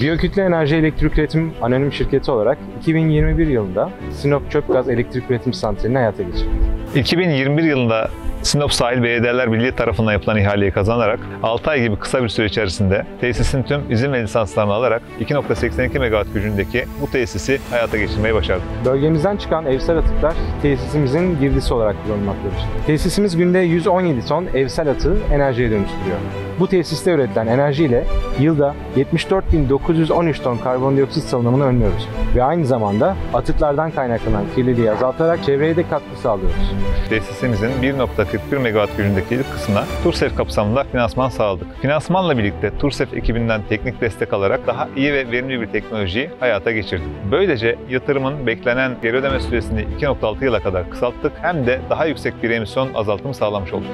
Biyokütle Enerji Elektrik Üretim Anonim Şirketi olarak 2021 yılında Sinop Çöp Gaz Elektrik Üretim Santrali'ni hayata geçirdik. 2021 yılında Sinop Sahil Belediyeler Birliği tarafından yapılan ihaleyi kazanarak 6 ay gibi kısa bir süre içerisinde tesisin tüm izin ve lisanslarını alarak 2.82 megawatt gücündeki bu tesisi hayata geçirmeyi başardık. Bölgemizden çıkan evsel atıklar tesisimizin girdisi olarak kullanılmaktadır. Tesisimiz günde 117 ton evsel atığı enerjiye dönüştürüyor. Bu tesiste üretilen enerji ile yılda 74.913 ton karbondioksit salınımını önlüyoruz ve aynı zamanda atıklardan kaynaklanan kirliliği azaltarak çevreye de katkı sağlıyoruz. Tesisimizin 1.41 megawatt gücündeki ilk kısmına Tursef kapsamında finansman sağladık. Finansmanla birlikte Tursef ekibinden teknik destek alarak daha iyi ve verimli bir teknolojiyi hayata geçirdik. Böylece yatırımın beklenen geri ödeme süresini 2.6 yıla kadar kısalttık hem de daha yüksek bir emisyon azaltımı sağlamış olduk.